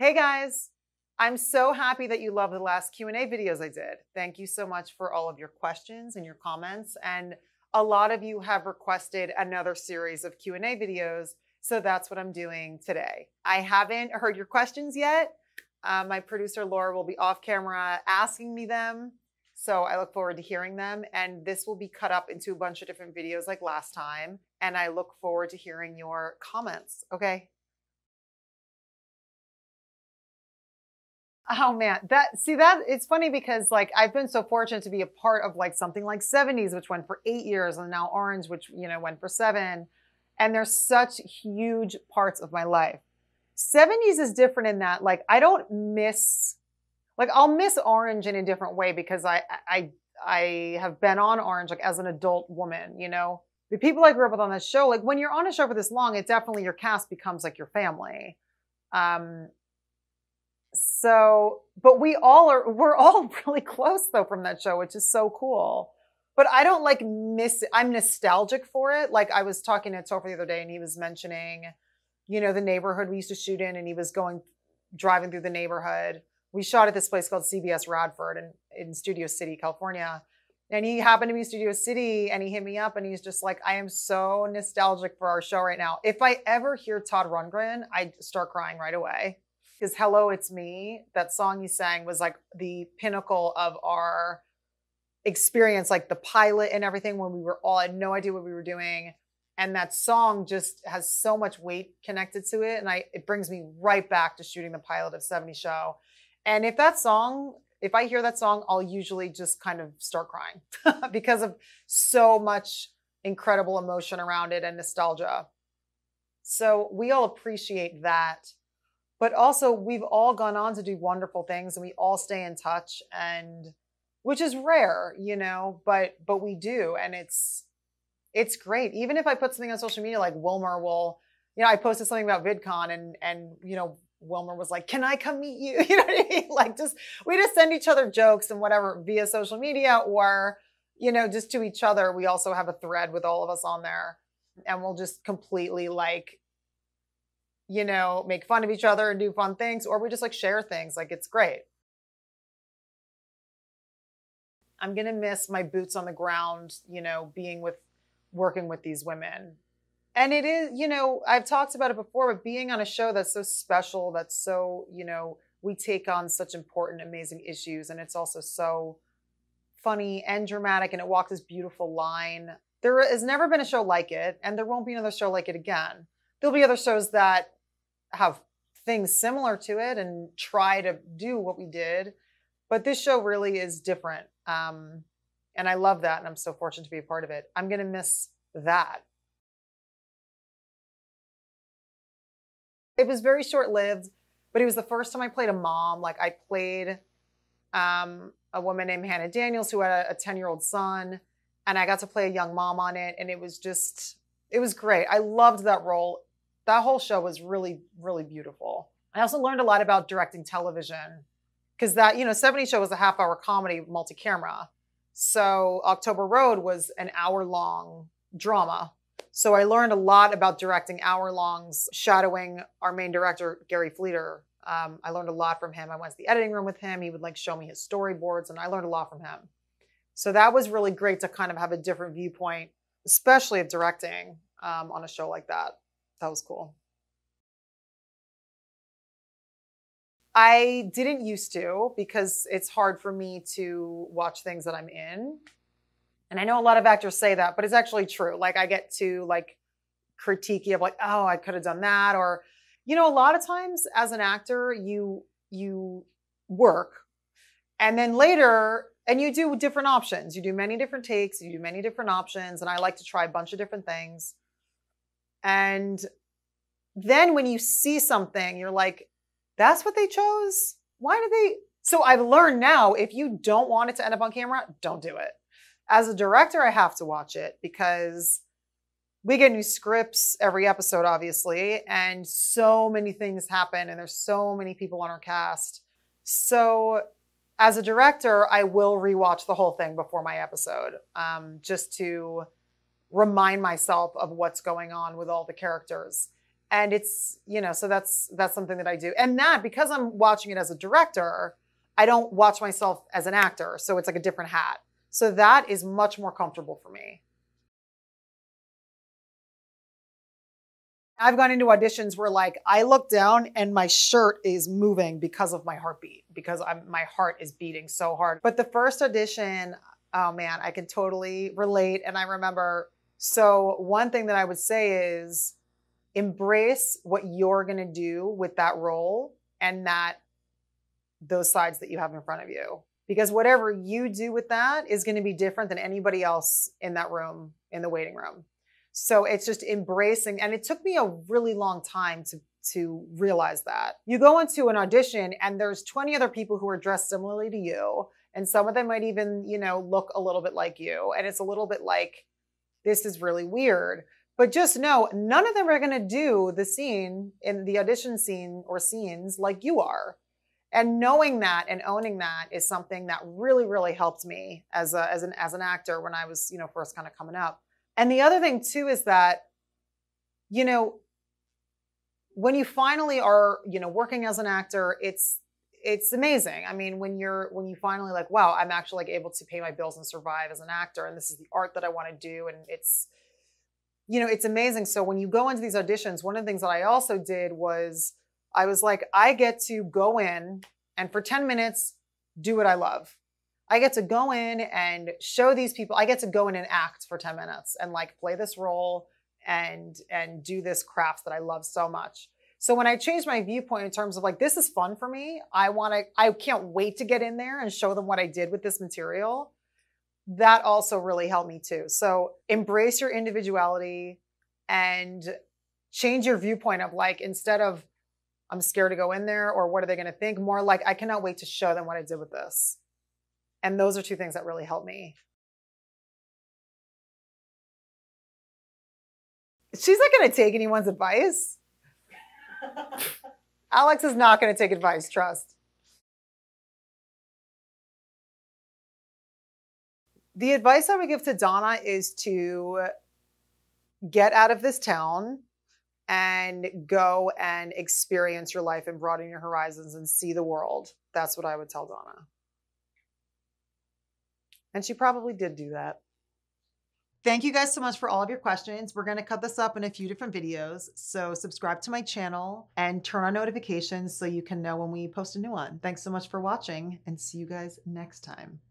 Hey guys, I'm so happy that you loved the last Q&A videos I did. Thank you so much for all of your questions and your comments. And a lot of you have requested another series of Q&A videos, so that's what I'm doing today. I haven't heard your questions yet. Uh, my producer Laura will be off camera asking me them, so I look forward to hearing them. And this will be cut up into a bunch of different videos like last time. And I look forward to hearing your comments. Okay. Oh man, that see that it's funny because like I've been so fortunate to be a part of like something like 70s, which went for eight years, and now Orange, which you know went for seven. And they're such huge parts of my life. 70s is different in that like I don't miss like I'll miss Orange in a different way because I I I have been on Orange like as an adult woman, you know. The people I grew up with on that show, like when you're on a show for this long, it definitely your cast becomes like your family. Um, so, but we all are, we're all really close though from that show, which is so cool. But I don't like miss it. I'm nostalgic for it. Like I was talking to Topher the other day and he was mentioning, you know, the neighborhood we used to shoot in and he was going, driving through the neighborhood. We shot at this place called CBS Radford in, in Studio City, California. And he happened to be in Studio City and he hit me up and he's just like, I am so nostalgic for our show right now. If I ever hear Todd Rundgren, I start crying right away because Hello, It's Me, that song you sang was like the pinnacle of our experience, like the pilot and everything when we were all had no idea what we were doing. And that song just has so much weight connected to it. And I it brings me right back to shooting the pilot of 70 show. And if that song, if I hear that song, I'll usually just kind of start crying because of so much incredible emotion around it and nostalgia. So we all appreciate that but also we've all gone on to do wonderful things and we all stay in touch and which is rare you know but but we do. And it's it's great. Even if i put something on social media like wilmer will you know i posted something about vidcon and and you know wilmer was like can i come meet you? You know what i mean? Like just we just send each other jokes and whatever via social media or you know just to each other. We also have a thread with all of us on there and we'll just completely like you know, make fun of each other and do fun things, or we just like share things. Like it's great. I'm to miss my boots on the ground, you know, being with, working with these women. And it is, you know, I've talked about it before, but being on a show that's so special, that's so, you know, we take on such important, amazing issues. And it's also so funny and dramatic. And it walks this beautiful line. There has never been a show like it, and there won't be another show like it again. There'll be other shows that have things similar to it and try to do what we did. But this show really is different. Um, and I love that. And I'm so fortunate to be a part of it. I'm going to miss that. It was very short lived, but it was the first time I played a mom. Like I played um, a woman named Hannah Daniels who had a 10 year old son. And I got to play a young mom on it. And it was just, it was great. I loved that role that whole show was really, really beautiful. I also learned a lot about directing television because that, you know, 70 show was a half hour comedy multi camera. So October Road was an hour long drama. So I learned a lot about directing hour longs, shadowing our main director, Gary Fleder. Um, I learned a lot from him. I went to the editing room with him. He would like show me his storyboards, and I learned a lot from him. So that was really great to kind of have a different viewpoint, especially of directing um, on a show like that that was cool. I didn't used to because it's hard for me to watch things that I'm in. And I know a lot of actors say that, but it's actually true. Like I get to like critiquey of like, oh, I could have done that. Or, you know, a lot of times as an actor, you you work and then later and you do different options. You do many different takes, you do many different options. And I like to try a bunch of different things. And then when you see something, you're like, that's what they chose? Why did they? So I've learned now if you don't want it to end up on camera, don't do it. As a director, I have to watch it because we get new scripts every episode, obviously, and so many things happen, and there's so many people on our cast. So, as a director, I will rewatch the whole thing before my episode, um, just to remind myself of what's going on with all the characters. And it's, you know, so that's that's something that I do. And that because I'm watching it as a director, I don't watch myself as an actor. So it's like a different hat. So that is much more comfortable for me. I've gone into auditions where like I look down and my shirt is moving because of my heartbeat because I'm my heart is beating so hard. But the first audition, oh man, I can totally relate and I remember so one thing that I would say is embrace what you're going to do with that role and that those sides that you have in front of you because whatever you do with that is going to be different than anybody else in that room in the waiting room. So it's just embracing, and it took me a really long time to to realize that. You go into an audition and there's 20 other people who are dressed similarly to you, and some of them might even, you know, look a little bit like you, and it's a little bit like this is really weird. But just know none of them are going to do the scene in the audition scene or scenes like you are. And knowing that and owning that is something that really, really helped me as a, as an as an actor when I was, you know, first kind of coming up. And the other thing too is that, you know, when you finally are, you know, working as an actor, it's it's amazing. I mean, when you're when you finally like, wow, I'm actually like able to pay my bills and survive as an actor, and this is the art that I want to do, and it's you know, it's amazing. So when you go into these auditions, one of the things that I also did was I was like, I get to go in and for 10 minutes do what I love. I get to go in and show these people, I get to go in and act for 10 minutes and like play this role and and do this craft that I love so much. So when I changed my viewpoint in terms of like this is fun for me, I want to I can't wait to get in there and show them what I did with this material. That also really helped me too. So embrace your individuality and change your viewpoint of like instead of I'm scared to go in there or what are they going to think, more like I cannot wait to show them what I did with this. And those are two things that really helped me. She's not going to take anyone's advice. Alex is not going to take advice, trust. The advice I would give to Donna is to get out of this town and go and experience your life and broaden your horizons and see the world. That's what I would tell Donna. And she probably did do that. Thank you guys so much for all of your questions. We're going to cut this up in a few different videos. So subscribe to my channel and turn on notifications so you can know when we post a new one. Thanks so much for watching and see you guys next time.